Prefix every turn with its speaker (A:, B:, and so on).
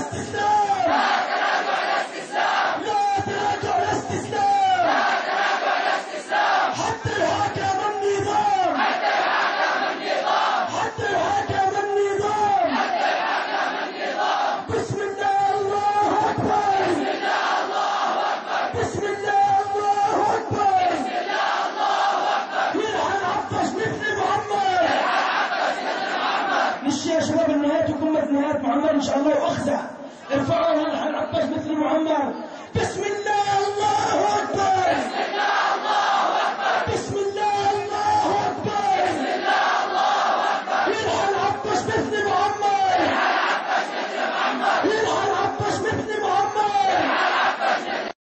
A: الاستسلام لا تراجع الاستسلام لا تراجع الاستسلام لا تراجع الاستسلام حتى يهاجم النظام حتى يهاجم النظام حتى يهاجم النظام بسم الله اكبر بسم الله الله اكبر بسم الله الله اكبر يلعن عطش مثل محمد يلعن عطش مثل محمد للشيش وابن نهايته نهاية معمر إن شاء الله واخزع ارفعوا هذا العباس مثل معمر. بسم الله الله أكبر. بسم الله الله أكبر. بسم الله الله اكبر مثل